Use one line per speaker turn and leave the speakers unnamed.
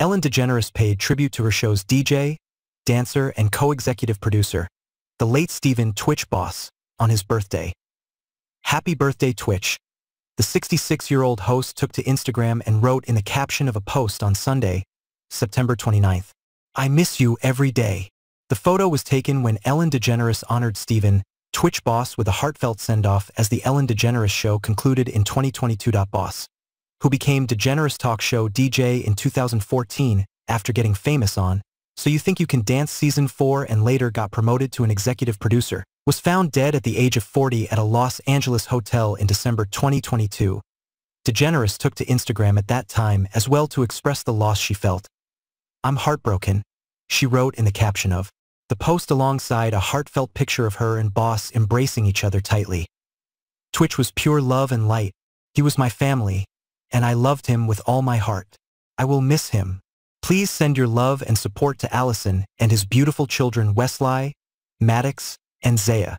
Ellen DeGeneres paid tribute to her show's DJ, dancer, and co-executive producer, the late Stephen Twitch Boss, on his birthday. Happy birthday, Twitch. The 66-year-old host took to Instagram and wrote in the caption of a post on Sunday, September 29th, I miss you every day. The photo was taken when Ellen DeGeneres honored Stephen, Twitch Boss with a heartfelt send-off as the Ellen DeGeneres Show concluded in 2022. Boss, who became DeGeneres Talk Show DJ in 2014 after getting famous on So You Think You Can Dance Season 4 and later got promoted to an executive producer, was found dead at the age of 40 at a Los Angeles hotel in December 2022. DeGeneres took to Instagram at that time as well to express the loss she felt. I'm heartbroken, she wrote in the caption of the post alongside a heartfelt picture of her and Boss embracing each other tightly. Twitch was pure love and light. He was my family, and I loved him with all my heart. I will miss him. Please send your love and support to Allison and his beautiful children Weslie, Maddox, and Zaia.